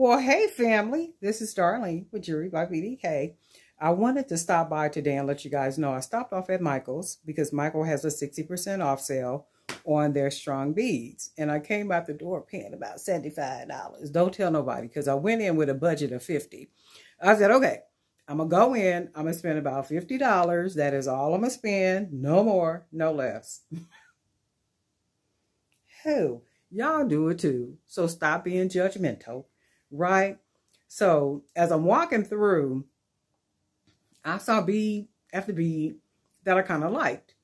Well, hey family, this is Darlene with Jewelry by BDK. I wanted to stop by today and let you guys know I stopped off at Michael's because Michael has a 60% off sale on their strong beads. And I came out the door paying about $75. Don't tell nobody because I went in with a budget of 50 I said, okay, I'm going to go in. I'm going to spend about $50. That is all I'm going to spend. No more, no less. Who? Y'all do it too. So stop being judgmental right? So as I'm walking through, I saw bead after bead that I kind of liked.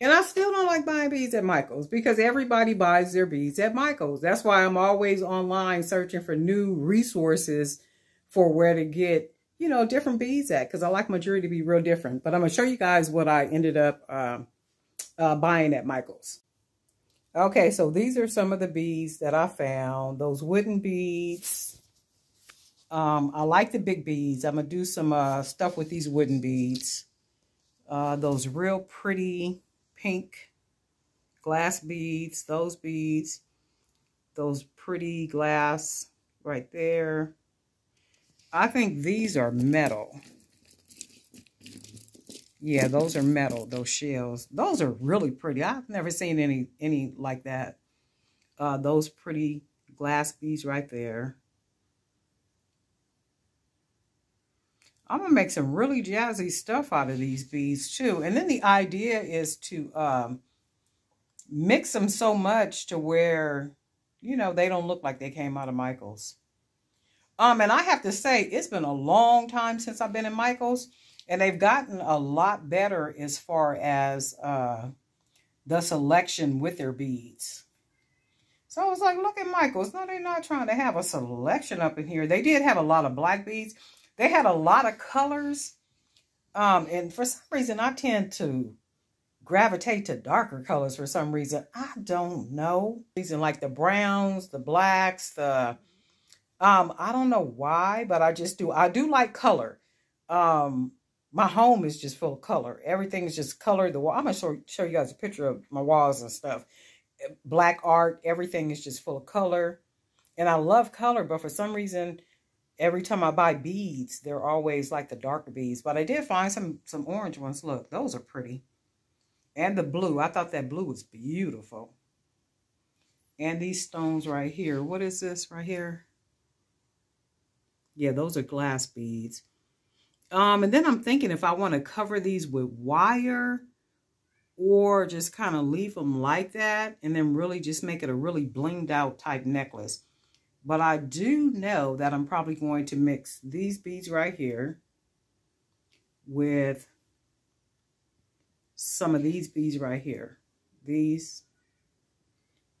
And I still don't like buying beads at Michael's because everybody buys their beads at Michael's. That's why I'm always online searching for new resources for where to get, you know, different beads at because I like my jewelry to be real different. But I'm going to show you guys what I ended up uh, uh, buying at Michael's. Okay, so these are some of the beads that I found. Those wooden beads. Um, I like the big beads. I'm going to do some uh, stuff with these wooden beads. Uh, those real pretty pink glass beads. Those beads. Those pretty glass right there. I think these are metal. Yeah, those are metal, those shells. Those are really pretty. I've never seen any any like that. Uh, those pretty glass beads right there. I'm going to make some really jazzy stuff out of these beads too. And then the idea is to um, mix them so much to where, you know, they don't look like they came out of Michael's. Um, and I have to say, it's been a long time since I've been in Michael's. And they've gotten a lot better as far as uh, the selection with their beads. So I was like, look at Michael's. No, they're not trying to have a selection up in here. They did have a lot of black beads. They had a lot of colors. Um, and for some reason, I tend to gravitate to darker colors for some reason. I don't know. Reason like the browns, the blacks, the um, I don't know why, but I just do. I do like color. Um, my home is just full of color. Everything is just colored. The wall. I'm gonna show, show you guys a picture of my walls and stuff. Black art. Everything is just full of color, and I love color. But for some reason, every time I buy beads, they're always like the darker beads. But I did find some some orange ones. Look, those are pretty, and the blue. I thought that blue was beautiful. And these stones right here. What is this right here? Yeah, those are glass beads. Um, and then I'm thinking if I want to cover these with wire or just kind of leave them like that and then really just make it a really blinged out type necklace. But I do know that I'm probably going to mix these beads right here with some of these beads right here. These.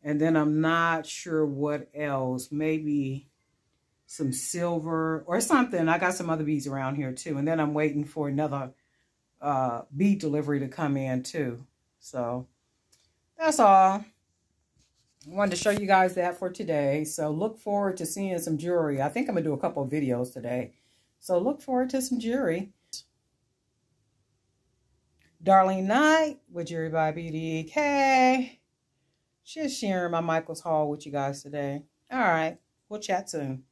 And then I'm not sure what else. Maybe some silver or something. I got some other beads around here too. And then I'm waiting for another uh, bead delivery to come in too. So that's all. I wanted to show you guys that for today. So look forward to seeing some jewelry. I think I'm going to do a couple videos today. So look forward to some jewelry. Darlene Knight with Jewelry by BDK. Just sharing my Michael's haul with you guys today. All right. We'll chat soon.